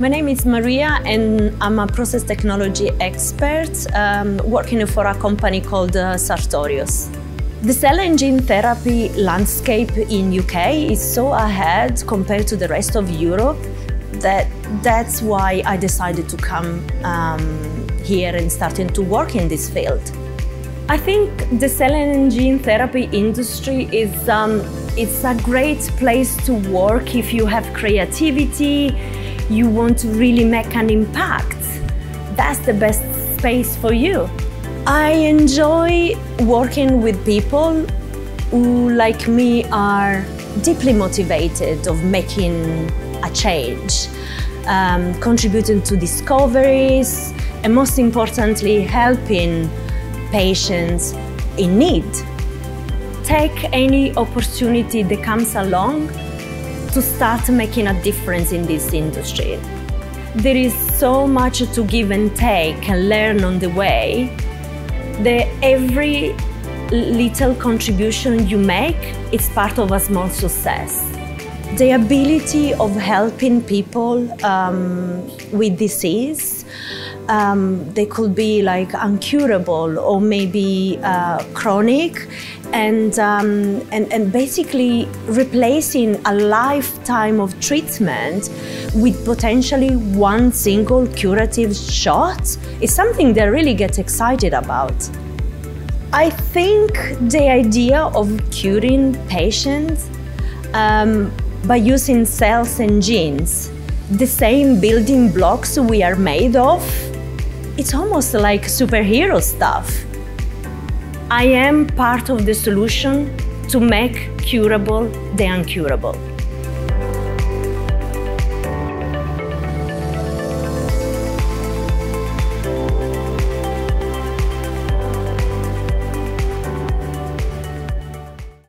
My name is Maria and I'm a process technology expert um, working for a company called uh, Sartorius. The cell and gene therapy landscape in UK is so ahead compared to the rest of Europe that that's why I decided to come um, here and starting to work in this field. I think the cell and gene therapy industry is um, it's a great place to work if you have creativity, you want to really make an impact. That's the best space for you. I enjoy working with people who, like me, are deeply motivated of making a change, um, contributing to discoveries, and most importantly, helping patients in need. Take any opportunity that comes along to start making a difference in this industry. There is so much to give and take and learn on the way that every little contribution you make is part of a small success. The ability of helping people um, with disease um, they could be like uncurable or maybe uh, chronic and, um, and, and basically replacing a lifetime of treatment with potentially one single curative shot is something they really get excited about. I think the idea of curing patients um, by using cells and genes, the same building blocks we are made of, it's almost like superhero stuff. I am part of the solution to make curable the uncurable.